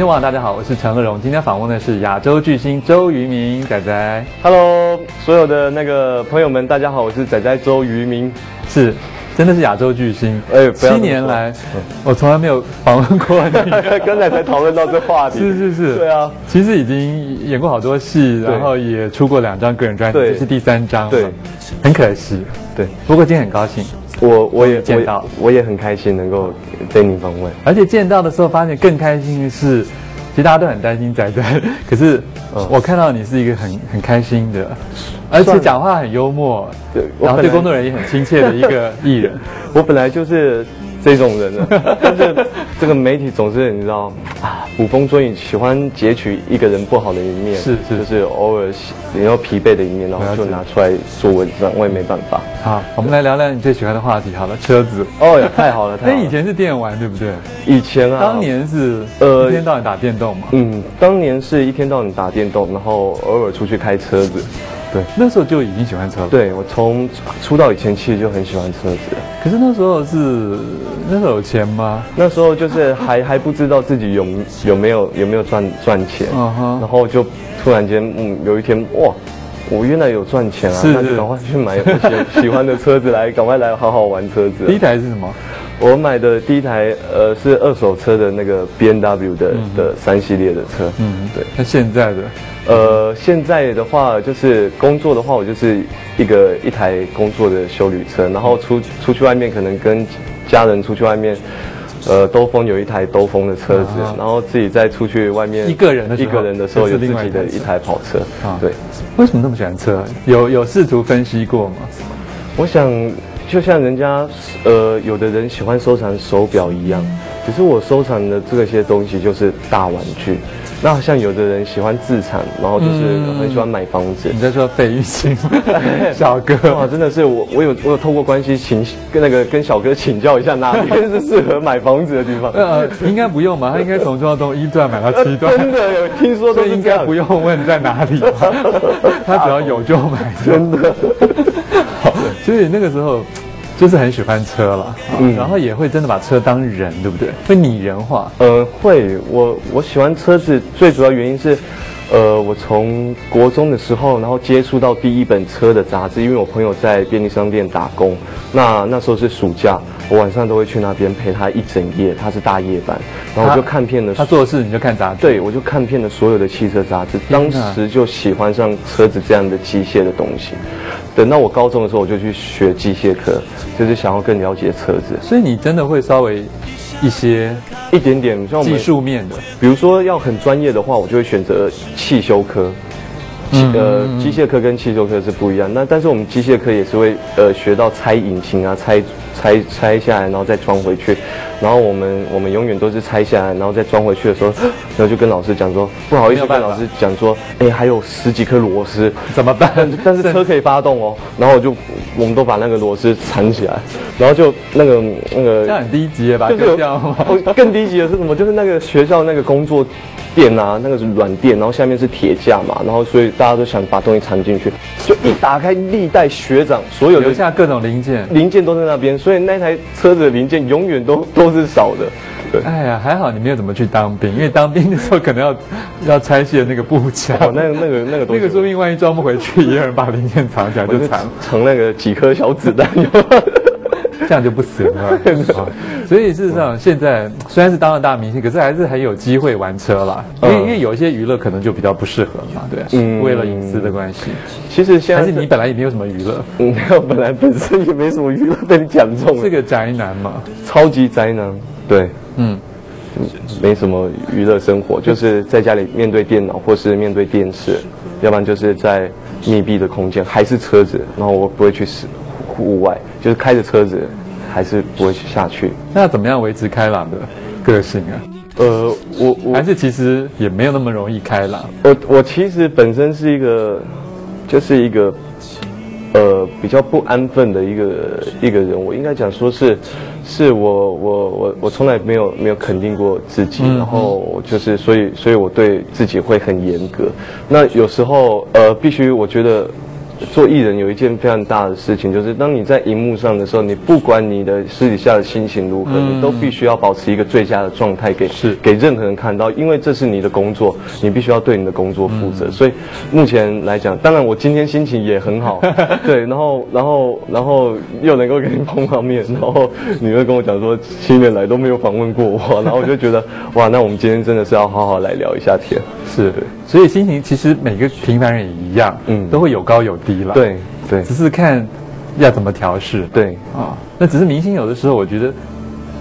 听众朋友大家好，我是陈乐荣，今天访问的是亚洲巨星周渝民仔仔。Hello，所有的那个朋友们，大家好，我是仔仔周渝民。是，真的是亚洲巨星。哎七年来，我从来没有访问过你。刚才才讨论到这话题，是是是，对啊，其实已经演过好多戏，然后也出过两张个人专辑，这是第三张，对很可惜。对不过今天很高兴，我我也见到我我也很开心能够被你访问。而且见到的时候发现更开心的是，其实大家都很担心仔仔，可是嗯我看到你是一个很很开心的，而且讲话很幽默，对然后对工作人员也很亲切的一个艺人。我本来就是这种人了，但是这个媒体总是你知道啊，捕风捉影，喜欢截取一个人不好的一面，是是就是偶尔你要疲惫的一面，然后就拿出来做文章，我也没办法。好，我们来聊聊你最喜欢的话题。好了，车子。哦，太好了，太好了。那以前是电玩，对不对？以前啊，当年是呃一天到晚打电动嘛。嗯，当年是一天到晚打电动，然后偶尔出去开车子。对，那时候就已经喜欢车了。。对我从出道以前其实就很喜欢车子，可是那时候是那时候有钱吗？那时候就是还 还不知道自己有有没有有没有赚赚钱，然后就突然间嗯有一天哇。我原来有赚钱啊，是那就赶快去买我喜喜欢的车子来，赶快来好好玩车子。第一台是什么？我买的第一台呃是二手车的那个 B N W 的、的三系列的车，嗯，对。那现在的？呃，现在的话就是工作的话，我就是一个一台工作的修旅车，然后出出去外面可能跟家人出去外面，呃，兜风有一台兜风的车子，啊。然后自己再出去外面一个人的一个人的时候有自己的一台跑车，啊对，为什么那么喜欢车？有有试图分析过吗？我想就像人家呃有的人喜欢收藏手表一样，只是我收藏的这些东西就是大玩具。那像有的人喜欢自产，然后就是嗯很喜欢买房子，你在说费玉清 小哥哇，哥？真的是我，我有我有透过关系请跟那个跟小哥请教一下，哪边 是适合买房子的地方。呃，应该不用吧，他应该从中央东一段买到七段，真的有听说所以都是这样应该不用问在哪里，他只要有就买。真的。好，所以那个时候就是很喜欢车了，嗯然后也会真的把车当人，对不对？会拟人化。呃，会，我我喜欢车子，最主要原因是，呃，我从国中的时候，然后接触到第一本车的杂志，因为我朋友在便利商店打工，那那时候是暑假，我晚上都会去那边陪他一整夜，他是大夜班，然后我就看遍了他做的事你就看杂志，对，我就看遍了所有的汽车杂志，当哪时就喜欢上车子这样的机械的东西。等到我高中的时候，我就去学机械科，就是想要更了解车子，所以你真的会稍微一些一点点像技，术面的。比如说要很专业的话，我就会选择汽修科。汽呃，机械科跟汽修科是不一样，那但是我们机械科也是会呃学到拆引擎啊，拆拆拆下来，然后再装回去，然后我们我们永远都是拆下来，然后再装回去的时候，然后就跟老师讲说，不好意思，跟老师讲说，哎，还有十几颗螺丝，怎么办？但是车可以发动哦，然后我就我们都把那个螺丝缠起来，然后就那个那个这样很低级耶，把它就是有割掉吗？哦更低级的是什么？就是那个学校那个工作垫啊，那个是软垫，然后下面是铁架嘛，然后所以大家都想把东西藏进去，就一打开，历代学长所有的留下各种零件。零件都在那边，所以那台车子的零件永远都 都是少的。对，哎呀，还好你没有怎么去当兵，因为当兵的时候可能要要拆卸那个部件，哦，那个那个那个 东西，那个说不定万一装不回去，也有人把零件藏起来就就藏，成那个几颗小子弹。这样就不行了。啊所以事实上，现在虽然是当了大明星，可是还是很有机会玩车啦。因为嗯。因为有一些娱乐可能就比较不适合嘛，对，嗯。为了隐私的关系，其实现在还是你本来也没有什么娱乐，嗯，我 本来本身也没什么娱乐，被你讲中了，是个宅男嘛，超级宅男。对，嗯。没什么娱乐生活，就是在家里面对电脑或是面对电视，要不然就是在密闭的空间，还是车子，然后我不会去室户外，就是开着车子，还是不会去下去。那怎么样维持开朗的个性啊？呃，我我还是其实也没有那么容易开朗。我我其实本身是一个，就是一个，呃，比较不安分的一个一个人。我应该讲说是，是我我我我从来没有没有肯定过自己，嗯然后就是所以所以我对自己会很严格。那有时候呃，必须我觉得做艺人有一件非常大的事情，就是当你在荧幕上的时候，你不管你的私底下的心情如何，你都必须要保持一个最佳的状态给是。给任何人看到，因为这是你的工作，你必须要对你的工作负责。所以目前来讲，当然我今天心情也很好，对，然后然后然后又能够跟你碰到面，然后你会跟我讲说七年来都没有访问过我，然后我就觉得哇，那我们今天真的是要好好来聊一下天。是，所以心情其实每个平凡人也一样，嗯，都会有高有低了。对对只是看要怎么调试。对，啊，那只是明星有的时候我觉得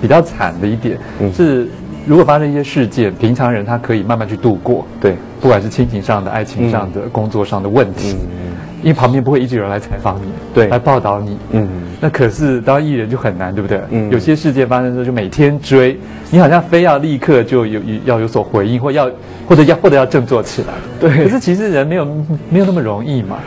比较惨的一点、嗯是，如果发生一些事件，平常人他可以慢慢去度过，对，不管是亲情上的、爱情上的、工作上的问题，因为旁边不会一直有人来采访你，对来报道你，嗯。那可是当艺人就很难，对不对？嗯有些事件发生之后就每天追，你好像非要立刻就有有要有所回应，或要或者要或者要振作起来。对可是其实人没有没有那么容易嘛。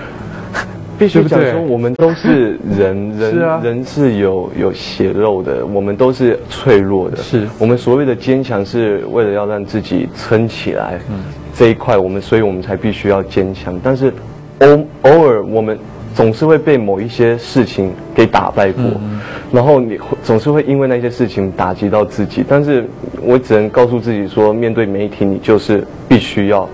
必须讲说，我们都是人，人是啊人是有有血肉的，我们都是脆弱的。是我们所谓的坚强，是为了要让自己撑起来。嗯这一块我们，所以我们才必须要坚强。但是偶偶尔我们总是会被某一些事情给打败过，嗯然后你会总是会因为那些事情打击到自己。但是我只能告诉自己说，面对媒体，你就是必须要。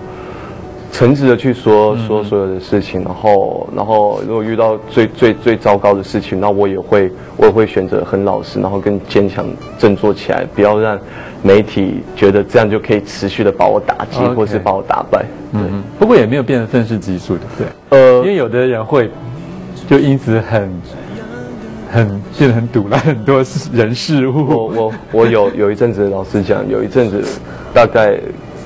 诚挚的去说说所有的事情，然后然后如果遇到最最最糟糕的事情，那我也会我也会选择很老实，然后更坚强振作起来，不要让媒体觉得这样就可以持续的把我打击或是把我打败。嗯，不过也没有变得愤世嫉俗，对不对？呃因为有的人会就因此很很变得很堵了很多事人事我物。我我有有一阵子，老实讲，有一阵子大概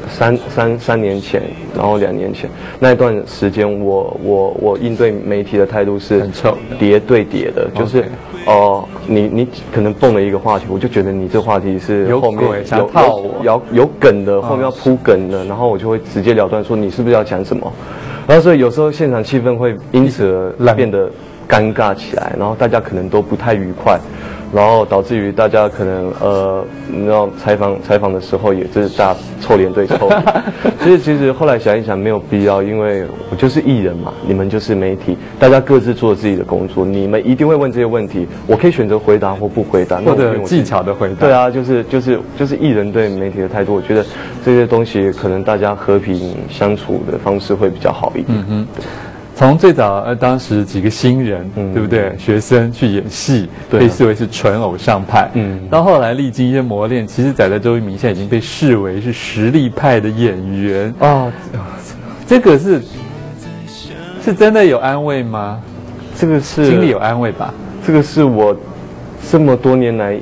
三三三年前，然后两年前那一段时间，我我我应对媒体的态度是很臭叠对叠的，就是哦、你你可能蹦了一个话题，我就觉得你这话题是有后面有套有有梗的，后面要铺梗的，然后我就会直接了断说你是不是要讲什么，然后所以有时候现场气氛会因此而变得尴尬起来，然后大家可能都不太愉快，然后导致于大家可能呃，你知道采访采访的时候也是大臭脸对臭脸。所以其实后来想一想没有必要，因为我就是艺人嘛，你们就是媒体，大家各自做自己的工作，你们一定会问这些问题，我可以选择回答或不回答，那或者技巧的回答，对，啊，就是就是就是艺人对媒体的态度，我觉得这些东西可能大家和平相处的方式会比较好一点。嗯从最早呃当时几个新人，嗯对不对？学生去演戏，被视为是纯偶像派，嗯到后来历经一些磨练，其实仔仔周渝民现在已经被视为是实力派的演员，哦，这个是是真的有安慰吗？这个是心里有安慰吧？这个是我这么多年来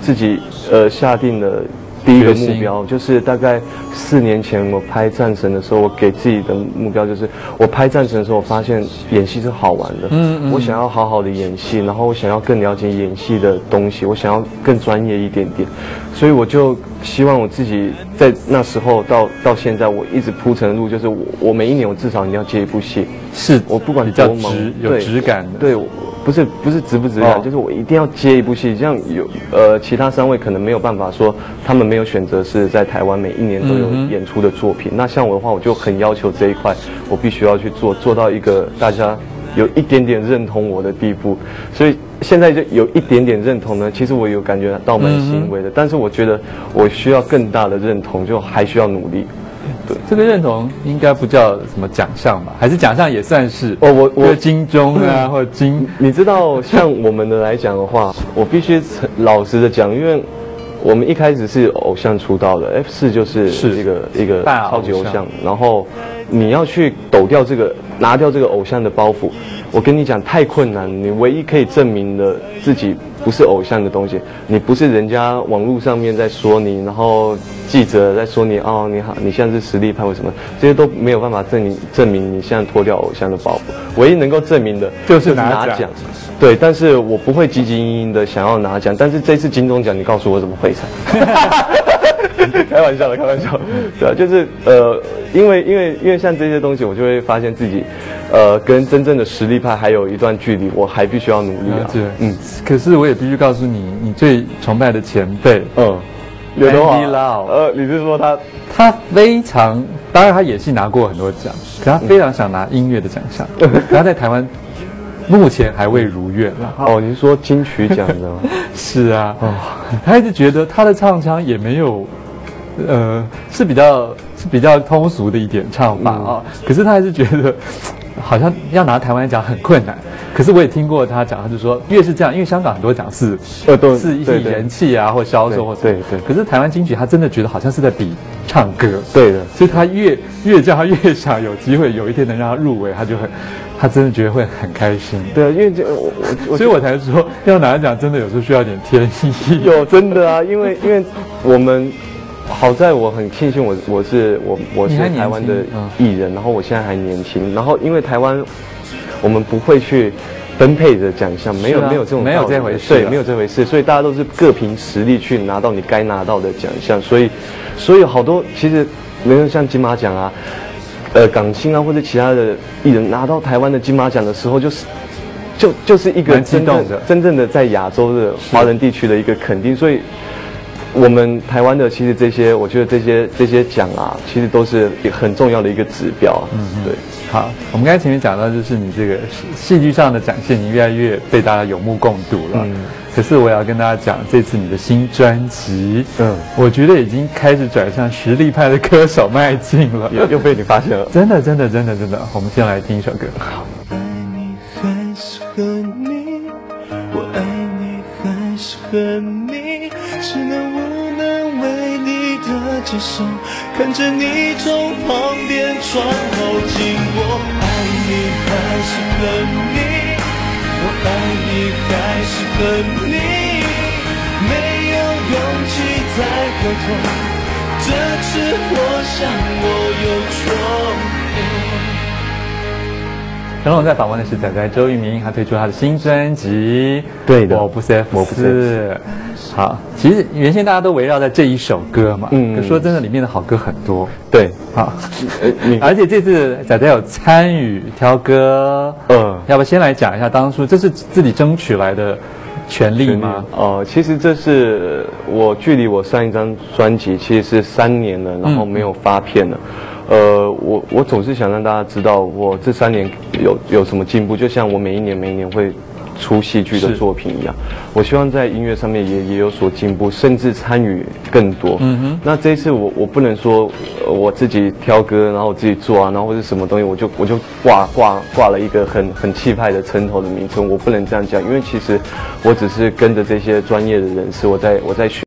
自己呃下定的第一个目标，就是大概四年前我拍《战神》的时候，我给自己的目标就是，我拍《战神》的时候，我发现演戏是好玩的，嗯嗯。我想要好好的演戏，然后我想要更了解演戏的东西，我想要更专业一点点，所以我就希望我自己在那时候到到现在，我一直铺成的路，就是我我每一年我至少一定要接一部戏，是我不管比较多忙质有对质感的，对，我不是不是值不值得，哦就是我一定要接一部戏。这样有呃，其他三位可能没有办法说，他们没有选择是在台湾每一年都有演出的作品。那像我的话，我就很要求这一块，我必须要去做，做到一个大家有一点点认同我的地步。所以现在就有一点点认同呢，其实我有感觉到蛮欣慰的。但是我觉得我需要更大的认同，就还需要努力。这个认同应该不叫什么奖项吧？还是奖项也算是？哦我我比如金钟啊，或者金你知道，像我们的来讲的话，我必须老实的讲，因为我们一开始是偶像出道的，F 四就是是一个一个超级偶像像，然后你要去抖掉这个，拿掉这个偶像的包袱，我跟你讲太困难。你唯一可以证明的自己不是偶像的东西，你不是人家网络上面在说你，然后记者在说你哦，你好，你现在是实力派或什么，这些都没有办法证明证明你现在脱掉偶像的包袱。唯一能够证明的就是拿奖对，但是我不会汲汲营营的想要拿奖，但是这次金钟奖，你告诉我怎么会才？开玩笑的，开玩笑。对啊，就是呃，因为因为因为像这些东西，我就会发现自己，呃，跟真正的实力派还有一段距离，我还必须要努力啊。对。嗯可是我也必须告诉你，你最崇拜的前辈，嗯，刘德华呃，你是说他？他非常当然他演戏拿过很多奖，可他非常想拿音乐的奖项，可他在台湾目前还未如愿了。哦，你是说金曲奖的吗？是啊，哦他一直觉得他的唱腔也没有，呃，是比较是比较通俗的一点唱法啊。可是他还是觉得，好像要拿台湾奖很困难。可是我也听过他讲，他就说越是这样，因为香港很多奖是呃都是一些人气啊或销售或者对对可是台湾金曲他真的觉得好像是在比唱歌，对的，所以他越越这样，他越想有机会有一天能让他入围，他就很，他真的觉得会很开心。对啊，因为这我我所以我才说要拿奖，真的有时候需要点天意。有真的啊，因为因为我们好在我很庆幸我我是我我是台湾的嗯艺人，然后我现在还年轻，然后因为台湾我们不会去分配的奖项，没有、啊没有这种没有这回事对，啊没有这回事，所以大家都是各凭实力去拿到你该拿到的奖项，所以所以好多其实没有像金马奖啊。呃，港星啊，或者其他的艺人拿到台湾的金马奖的时候，就是，就就是一个真正动的真正的在亚洲的华人地区的一个肯定，所以我们台湾的其实这些，我觉得这些这些奖啊，其实都是很重要的一个指标啊。嗯对。好，我们刚才前面讲到，就是你这个戏剧上的展现，你越来越被大家有目共睹了。嗯可是我要跟大家讲，这次你的新专辑，嗯我觉得已经开始转向实力派的歌手迈进了。又又被你发现了。真的，真的，真的，真的。我们先来听一首歌。好爱你还是恨你？我爱你还是恨你？只能接受，看着你从旁边窗口经过。爱你还是恨你？我爱你还是恨你？没有勇气再回头，这次我想我又错过过。陈龙在访问的是仔仔周渝民，他推出他的新专辑。对的我不是 F 我不四。好，其实原先大家都围绕在这一首歌嘛。嗯可说真的，里面的好歌很多。对，好，而且这次仔仔有参与挑歌。嗯要不先来讲一下当初这是自己争取来的权利吗？哦、其实这是我距离我上一张专辑其实是三年了，然后没有发片了。呃，我我总是想让大家知道我这三年有有什么进步，就像我每一年每一年会出戏剧的作品一样。我希望在音乐上面也也有所进步，甚至参与更多。嗯哼。那这一次我我不能说、呃我自己挑歌，然后我自己做啊，然后或者什么东西，我就我就挂挂挂了一个很很气派的称头的名称，我不能这样讲，因为其实我只是跟着这些专业的人士，我在我在学。